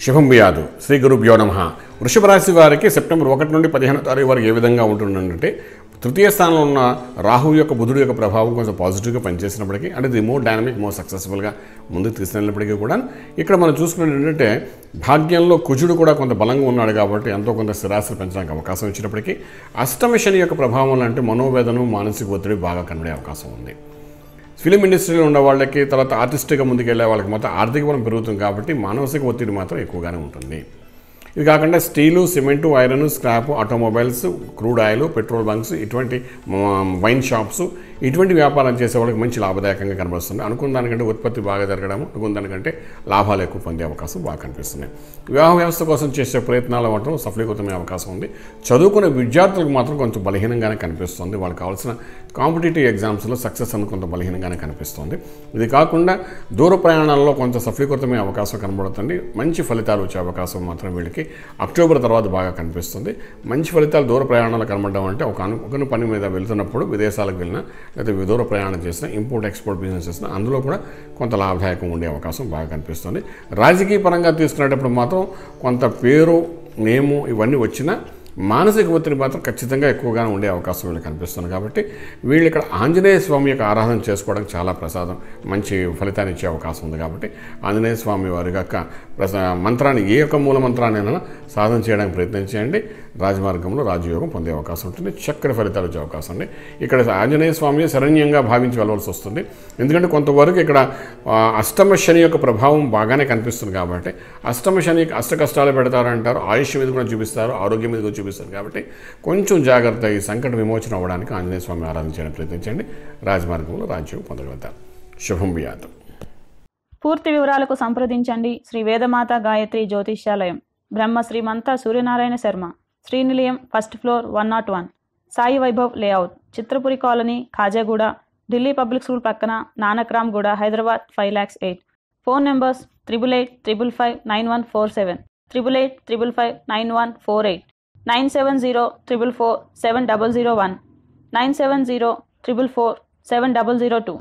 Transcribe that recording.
శుభం బియాదు శ్రీ గురుభ్యో నమ. వృషభ రాశి వారికి సెప్టెంబర్ ఒకటి నుండి పదిహేను తారీఖు వరకు ఏ విధంగా ఉంటుందంటే తృతీయ స్థానంలో ఉన్న రాహు యొక్క బుధుడు యొక్క ప్రభావం కొంచెం పాజిటివ్గా పనిచేసినప్పటికీ అంటే ఇది మోర్ డైనమిక్ మోర్ సక్సెస్ఫుల్గా ముందుకు తీసుకెళ్ళినప్పటికీ కూడా ఇక్కడ మనం చూసుకున్నది ఏంటంటే భాగ్యంలో కుజుడు కూడా కొంత బలంగా ఉన్నాడు కాబట్టి ఎంతో కొంత స్థిరాస్తులు పెంచడానికి అవకాశం ఇచ్చినప్పటికీ అష్టమి శని యొక్క ప్రభావం అంటే మనోవేదన మానసిక ఒత్తిడి బాగా కనబడే అవకాశం ఉంది. ఫిలిం ఇండస్ట్రీలో ఉన్న వాళ్ళకి తర్వాత ఆర్టిస్ట్గా ముందుకెళ్ళే వాళ్ళకి మాత్రం ఆర్థిక బలం పెరుగుతుంది కాబట్టి మానసిక ఒత్తిడి మాత్రం ఎక్కువగానే ఉంటుంది. ఇది కాకుండా steel cement iron scrap automobiles crude oil petrol bunks ఇటువంటి వైన్ షాప్స్ ఇటువంటి వ్యాపారం చేసే వాళ్ళకి మంచి లాభదాయకంగా కనబడుతుంది. అనుకున్న దానికంటే ఉత్పత్తి బాగా జరగడం అనుకున్న దానికంటే లాభాలు ఎక్కువ పొందే అవకాశం బాగా కనిపిస్తున్నాయి వివాహ వ్యవస్థ కోసం చేసే ప్రయత్నాలు మాత్రం సఫలీకృతమయ్యే అవకాశం ఉంది. చదువుకునే విద్యార్థులకు మాత్రం కొంచెం బలహీనంగానే కనిపిస్తుంది. వాళ్ళకి కావాల్సిన కాంపిటేటివ్ ఎగ్జామ్స్లో సక్సెస్ అని కొంత బలహీనంగానే కనిపిస్తుంది. ఇది కాకుండా దూర ప్రయాణాల్లో కొంత సఫలీకృతమయ్యే అవకాశం కనబడుతుంది. మంచి ఫలితాలు వచ్చే అవకాశం మాత్రం వీళ్ళకి అక్టోబర్ తర్వాత బాగా కనిపిస్తుంది. మంచి ఫలితాలు దూర ప్రయాణాలు కనబడడం అంటే ఒక అను పని మీద వెళ్తున్నప్పుడు విదేశాలకు వెళ్ళినా లేదా విదూర ప్రయాణం చేసిన ఇంపోర్ట్ ఎక్స్పోర్ట్ బిజినెస్ చేసిన అందులో కూడా కొంత లాభదాయకం ఉండే అవకాశం బాగా కనిపిస్తుంది. రాజకీయ పరంగా తీసుకునేటప్పుడు మాత్రం కొంత పేరు నేము ఇవన్నీ వచ్చినా మానసిక ఒత్తిడి మాత్రం ఖచ్చితంగా ఎక్కువగానే ఉండే అవకాశం వీళ్ళు కనిపిస్తుంది కాబట్టి వీళ్ళు ఇక్కడ ఆంజనేయ స్వామి యొక్క ఆరాధన చేసుకోవడం చాలా ప్రసాదం. మంచి ఫలితాన్ని ఇచ్చే అవకాశం ఉంది కాబట్టి ఆంజనేయ స్వామి వారి యొక్క ప్రసా మంత్రాన్ని ఏ యొక్క మూల అయినా సాధన చేయడానికి ప్రయత్నించండి. రాజమార్గంలో రాజయోగం పొందే అవకాశం ఉంటుంది చక్కటి ఫలితాలు వచ్చే అవకాశం ఉంది. ఇక్కడ ఆంజనేయ స్వామి శరణ్యంగా భావించి వెళ్ళవలసి వస్తుంది. ఎందుకంటే కొంతవరకు ఇక్కడ అష్టమ శని యొక్క ప్రభావం బాగానే కనిపిస్తుంది కాబట్టి అష్టమ శని అష్ట కష్టాలు పెడతారంటారు ఆయుష్ మీద కూడా చూపిస్తారు ఆరోగ్యం మీద కూడా చూపిస్తారు కాబట్టి కొంచెం జాగ్రత్త ఈ సంకట విమోచన అవ్వడానికి ఆంజనేయ స్వామి ఆరాధించడానికి ప్రయత్నించండి. రాజమార్గంలో రాజ్యం పొందగలుగుతారు శుభం బియాతం పూర్తి వివరాలకు సంప్రదించండి. శ్రీ వేదమాత గాయత్రి జ్యోతిష్యాలయం. Brahma Srimantha Suryanarayana Sharma. Srinilayam first floor one nought one. Sai Vaibhav layout. Chitrapuri colony Khajaguda. Delhi public school పక్కన Nanakram Guda Hyderabad five lakhs eight. Phone numbers triple eight triple five nine one four seven. Triple eight triple five nine one four eight. Nine seven zero triple four seven double zero one. Nine seven zero triple four seven double zero two.